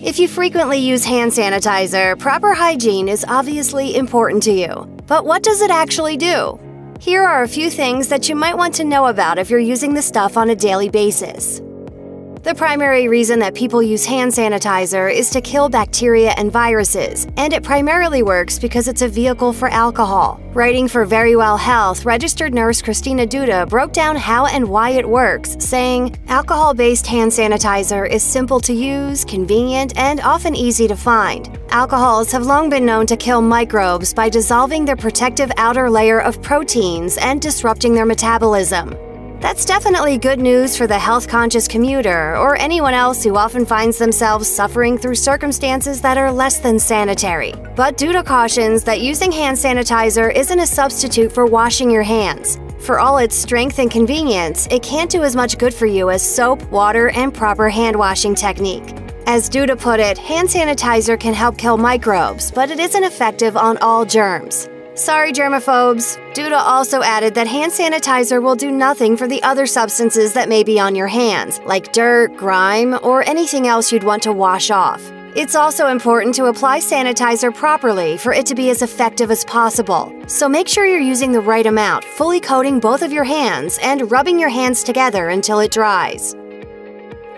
If you frequently use hand sanitizer, proper hygiene is obviously important to you. But what does it actually do? Here are a few things that you might want to know about if you're using the stuff on a daily basis. The primary reason that people use hand sanitizer is to kill bacteria and viruses, and it primarily works because it's a vehicle for alcohol. Writing for Verywell Health, registered nurse Christina Duda broke down how and why it works, saying, Alcohol based hand sanitizer is simple to use, convenient, and often easy to find. Alcohols have long been known to kill microbes by dissolving their protective outer layer of proteins and disrupting their metabolism. That's definitely good news for the health conscious commuter or anyone else who often finds themselves suffering through circumstances that are less than sanitary. But Duda cautions that using hand sanitizer isn't a substitute for washing your hands. For all its strength and convenience, it can't do as much good for you as soap, water, and proper hand washing technique. As Duda put it, hand sanitizer can help kill microbes, but it isn't effective on all germs. Sorry, germaphobes. Duda also added that hand sanitizer will do nothing for the other substances that may be on your hands, like dirt, grime, or anything else you'd want to wash off. It's also important to apply sanitizer properly for it to be as effective as possible. So make sure you're using the right amount, fully coating both of your hands and rubbing your hands together until it dries.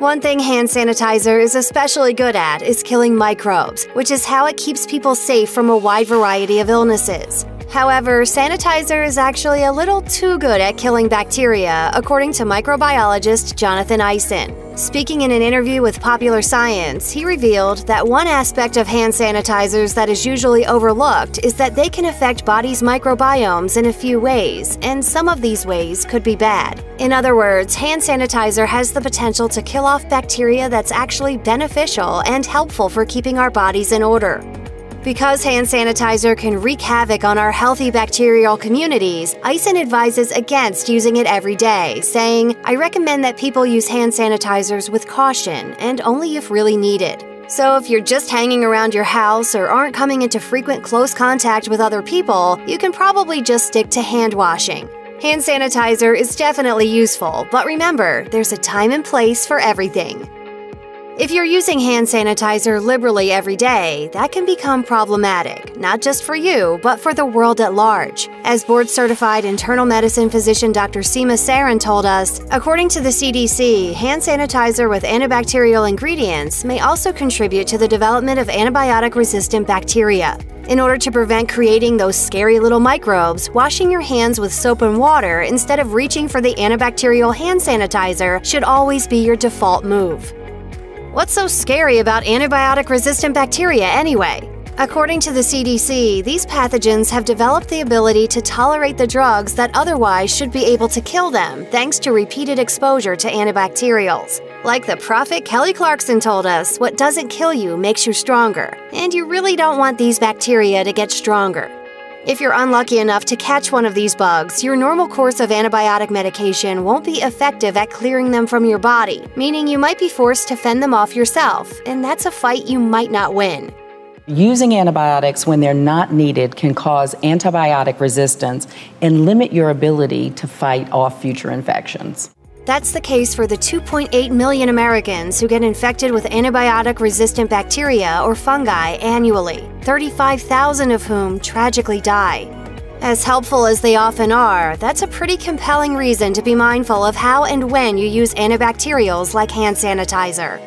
One thing hand sanitizer is especially good at is killing microbes, which is how it keeps people safe from a wide variety of illnesses. However, sanitizer is actually a little too good at killing bacteria, according to microbiologist Jonathan Eisen. Speaking in an interview with Popular Science, he revealed that one aspect of hand sanitizers that is usually overlooked is that they can affect bodies' microbiomes in a few ways, and some of these ways could be bad. In other words, hand sanitizer has the potential to kill off bacteria that's actually beneficial and helpful for keeping our bodies in order. Because hand sanitizer can wreak havoc on our healthy bacterial communities, Eisen advises against using it every day, saying, I recommend that people use hand sanitizers with caution and only if really needed. So, if you're just hanging around your house or aren't coming into frequent close contact with other people, you can probably just stick to hand washing. Hand sanitizer is definitely useful, but remember, there's a time and place for everything. If you're using hand sanitizer liberally every day, that can become problematic, not just for you, but for the world at large. As board certified internal medicine physician Dr. Seema Sarin told us, according to the CDC, hand sanitizer with antibacterial ingredients may also contribute to the development of antibiotic resistant bacteria. In order to prevent creating those scary little microbes, washing your hands with soap and water instead of reaching for the antibacterial hand sanitizer should always be your default move. What's so scary about antibiotic resistant bacteria anyway? According to the CDC, these pathogens have developed the ability to tolerate the drugs that otherwise should be able to kill them thanks to repeated exposure to antibacterials. Like the prophet Kelly Clarkson told us, what doesn't kill you makes you stronger, and you really don't want these bacteria to get stronger. If you're unlucky enough to catch one of these bugs, your normal course of antibiotic medication won't be effective at clearing them from your body, meaning you might be forced to fend them off yourself, and that's a fight you might not win. Using antibiotics when they're not needed can cause antibiotic resistance and limit your ability to fight off future infections. That's the case for the 2.8 million Americans who get infected with antibiotic resistant bacteria or fungi annually, 35,000 of whom tragically die. As helpful as they often are, that's a pretty compelling reason to be mindful of how and when you use antibacterials like hand sanitizer.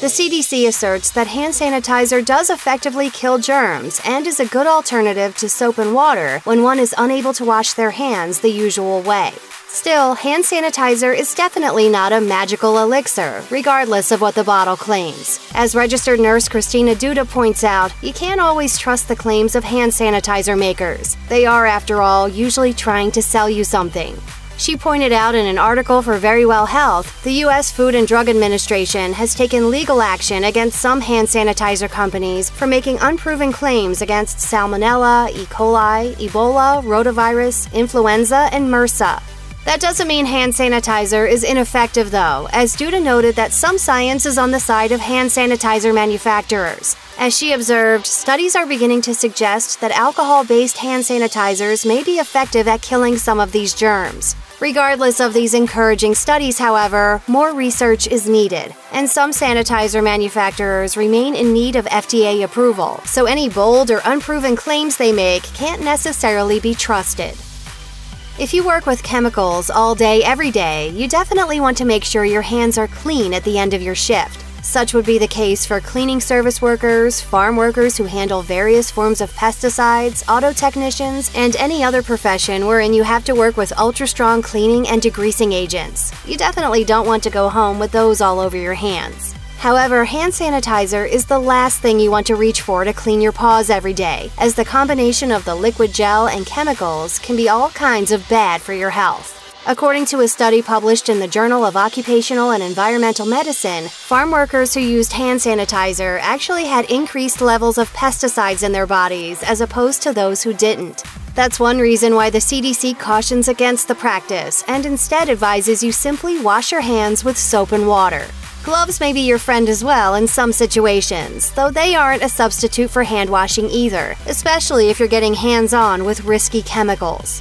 The CDC asserts that hand sanitizer does effectively kill germs and is a good alternative to soap and water when one is unable to wash their hands the usual way. Still, hand sanitizer is definitely not a magical elixir, regardless of what the bottle claims. As registered nurse Christina Duda points out, you can't always trust the claims of hand sanitizer makers. They are, after all, usually trying to sell you something. She pointed out in an article for Verywell Health, the U.S. Food and Drug Administration has taken legal action against some hand sanitizer companies for making unproven claims against Salmonella, E. coli, Ebola, rotavirus, influenza, and MRSA. That doesn't mean hand sanitizer is ineffective, though, as Duda noted that some science is on the side of hand sanitizer manufacturers. As she observed, studies are beginning to suggest that alcohol based hand sanitizers may be effective at killing some of these germs. Regardless of these encouraging studies, however, more research is needed, and some sanitizer manufacturers remain in need of FDA approval, so any bold or unproven claims they make can't necessarily be trusted. If you work with chemicals all day, every day, you definitely want to make sure your hands are clean at the end of your shift. Such would be the case for cleaning service workers, farm workers who handle various forms of pesticides, auto technicians, and any other profession wherein you have to work with ultra strong cleaning and degreasing agents. You definitely don't want to go home with those all over your hands. However, hand sanitizer is the last thing you want to reach for to clean your paws every day, as the combination of the liquid gel and chemicals can be all kinds of bad for your health. According to a study published in the Journal of Occupational and Environmental Medicine, farm workers who used hand sanitizer actually had increased levels of pesticides in their bodies as opposed to those who didn't. That's one reason why the CDC cautions against the practice and instead advises you simply wash your hands with soap and water. Gloves may be your friend as well in some situations, though they aren't a substitute for hand washing either, especially if you're getting hands on with risky chemicals.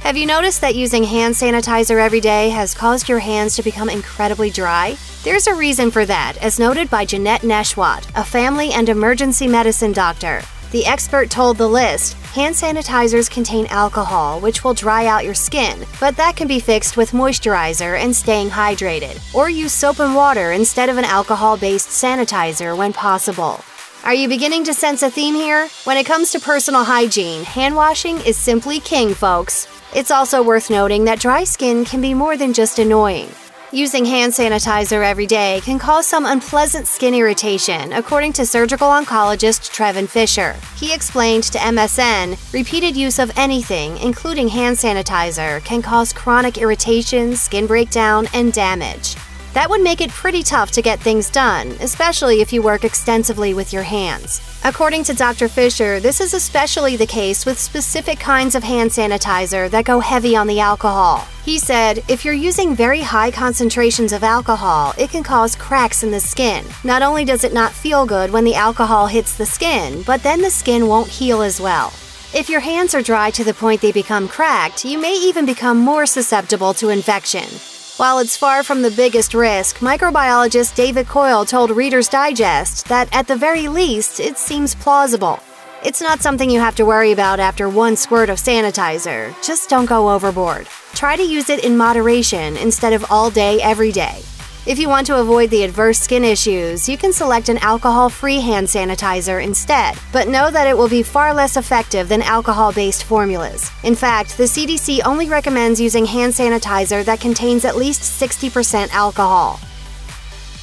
Have you noticed that using hand sanitizer every day has caused your hands to become incredibly dry? There's a reason for that, as noted by Janette Nesheiwat, a family and emergency medicine doctor. The expert told The List hand sanitizers contain alcohol, which will dry out your skin, but that can be fixed with moisturizer and staying hydrated, or use soap and water instead of an alcohol based sanitizer when possible. Are you beginning to sense a theme here? When it comes to personal hygiene, hand washing is simply king, folks. It's also worth noting that dry skin can be more than just annoying. Using hand sanitizer every day can cause some unpleasant skin irritation, according to surgical oncologist Trevan Fischer. He explained to MSN repeated use of anything, including hand sanitizer, can cause chronic irritation, skin breakdown, and damage. That would make it pretty tough to get things done, especially if you work extensively with your hands. According to Dr. Fischer, this is especially the case with specific kinds of hand sanitizer that go heavy on the alcohol. He said, if you're using very high concentrations of alcohol, it can cause cracks in the skin. Not only does it not feel good when the alcohol hits the skin, but then the skin won't heal as well. If your hands are dry to the point they become cracked, you may even become more susceptible to infection. While it's far from the biggest risk, microbiologist David Coyle told Reader's Digest that at the very least, it seems plausible. It's not something you have to worry about after one squirt of sanitizer, just don't go overboard. Try to use it in moderation instead of all day, every day. If you want to avoid the adverse skin issues, you can select an alcohol free hand sanitizer instead, but know that it will be far less effective than alcohol based formulas. In fact, the CDC only recommends using hand sanitizer that contains at least 60% alcohol.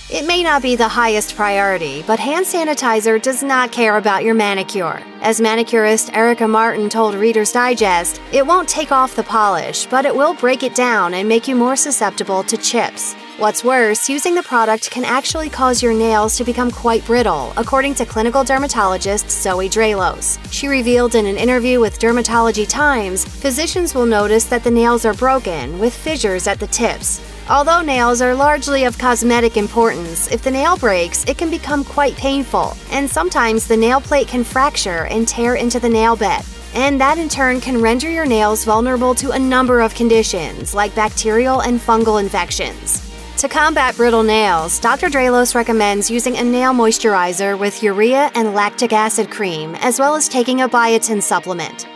It may not be the highest priority, but hand sanitizer does not care about your manicure. As manicurist Erica Martin told Reader's Digest, it won't take off the polish, but it will break it down and make you more susceptible to chips. What's worse, using the product can actually cause your nails to become quite brittle, according to clinical dermatologist Zoe Draelos. She revealed in an interview with Dermatology Times, physicians will notice that the nails are broken, with fissures at the tips. Although nails are largely of cosmetic importance, if the nail breaks, it can become quite painful, and sometimes the nail plate can fracture and tear into the nail bed. And that in turn can render your nails vulnerable to a number of conditions, like bacterial and fungal infections. To combat brittle nails, Dr. Draelos recommends using a nail moisturizer with urea and lactic acid cream, as well as taking a biotin supplement.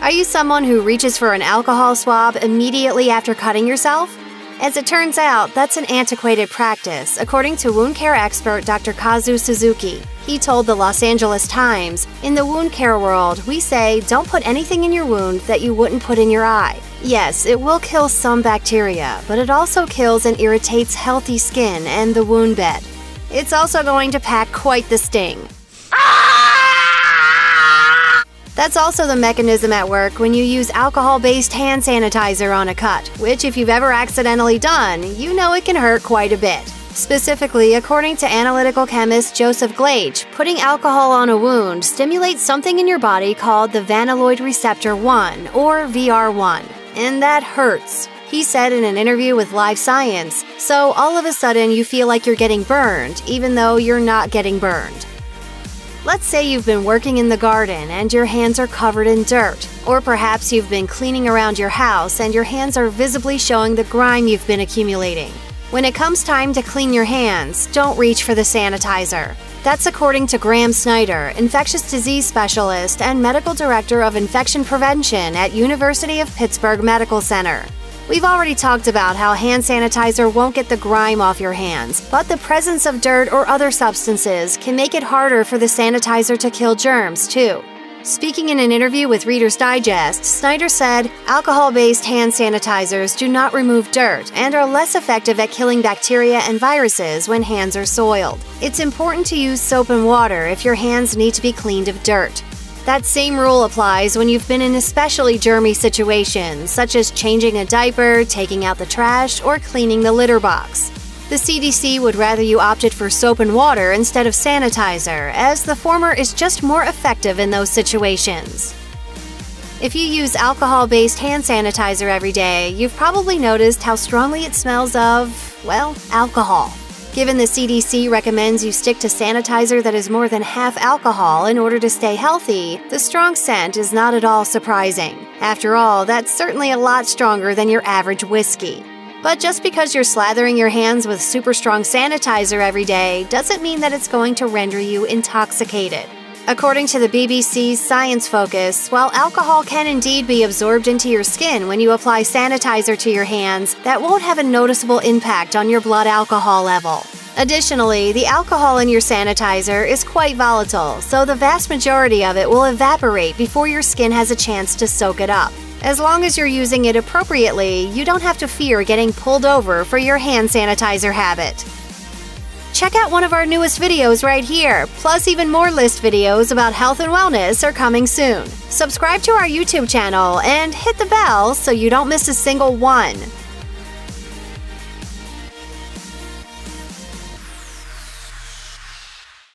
Are you someone who reaches for an alcohol swab immediately after cutting yourself? As it turns out, that's an antiquated practice, according to wound care expert Dr. Kazu Suzuki. He told the Los Angeles Times In the wound care world, we say don't put anything in your wound that you wouldn't put in your eye. Yes, it will kill some bacteria, but it also kills and irritates healthy skin and the wound bed. It's also going to pack quite the sting. That's also the mechanism at work when you use alcohol based hand sanitizer on a cut, which, if you've ever accidentally done, you know it can hurt quite a bit. Specifically, according to analytical chemist Joseph Glage, putting alcohol on a wound stimulates something in your body called the vanilloid receptor 1, or VR1, and that hurts. He said in an interview with Live Science, so all of a sudden you feel like you're getting burned, even though you're not getting burned. Let's say you've been working in the garden and your hands are covered in dirt, or perhaps you've been cleaning around your house and your hands are visibly showing the grime you've been accumulating. When it comes time to clean your hands, don't reach for the sanitizer. That's according to Graham Snyder, infectious disease specialist and medical director of infection prevention at University of Pittsburgh Medical Center. We've already talked about how hand sanitizer won't get the grime off your hands, but the presence of dirt or other substances can make it harder for the sanitizer to kill germs, too. Speaking in an interview with Reader's Digest, Snyder said, Alcohol based hand sanitizers do not remove dirt and are less effective at killing bacteria and viruses when hands are soiled. It's important to use soap and water if your hands need to be cleaned of dirt. That same rule applies when you've been in especially germy situations, such as changing a diaper, taking out the trash, or cleaning the litter box. The CDC would rather you opted for soap and water instead of sanitizer, as the former is just more effective in those situations. If you use alcohol based hand sanitizer every day, you've probably noticed how strongly it smells of, well, alcohol. Given the CDC recommends you stick to sanitizer that is more than half alcohol in order to stay healthy, the strong scent is not at all surprising. After all, that's certainly a lot stronger than your average whiskey. But just because you're slathering your hands with super strong sanitizer every day doesn't mean that it's going to render you intoxicated. According to the BBC's Science Focus, while alcohol can indeed be absorbed into your skin when you apply sanitizer to your hands, that won't have a noticeable impact on your blood alcohol level. Additionally, the alcohol in your sanitizer is quite volatile, so the vast majority of it will evaporate before your skin has a chance to soak it up. As long as you're using it appropriately, you don't have to fear getting pulled over for your hand sanitizer habit check out one of our newest videos right here. Plus, even more list videos about health and wellness are coming soon. Subscribe to our YouTube channel and hit the bell so you don't miss a single one.